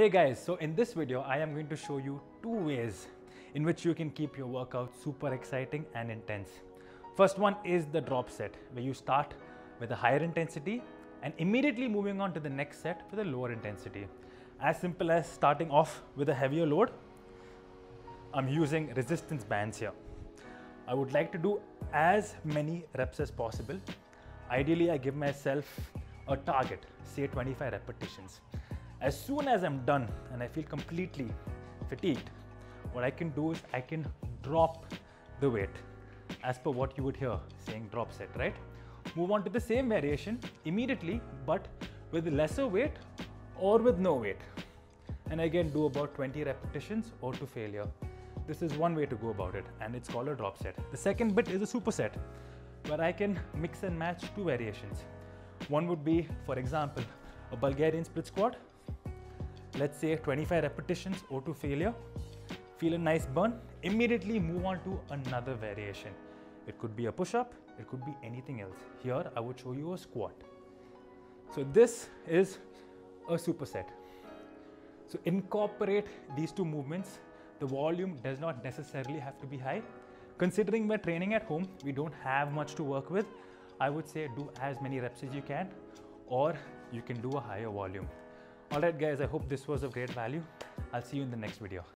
Hey guys, so in this video, I am going to show you two ways in which you can keep your workout super exciting and intense. First one is the drop set, where you start with a higher intensity and immediately moving on to the next set with a lower intensity. As simple as starting off with a heavier load, I'm using resistance bands here. I would like to do as many reps as possible. Ideally, I give myself a target, say 25 repetitions. As soon as I'm done and I feel completely fatigued, what I can do is I can drop the weight as per what you would hear saying drop set, right? Move on to the same variation immediately, but with lesser weight or with no weight. And again, do about 20 repetitions or to failure. This is one way to go about it, and it's called a drop set. The second bit is a superset, where I can mix and match two variations. One would be, for example, a Bulgarian split squat. Let's say 25 repetitions or to failure. Feel a nice burn. Immediately move on to another variation. It could be a push up, it could be anything else. Here, I would show you a squat. So, this is a superset. So, incorporate these two movements. The volume does not necessarily have to be high. Considering we're training at home, we don't have much to work with. I would say do as many reps as you can, or you can do a higher volume. Alright, guys, I hope this was of great value. I'll see you in the next video.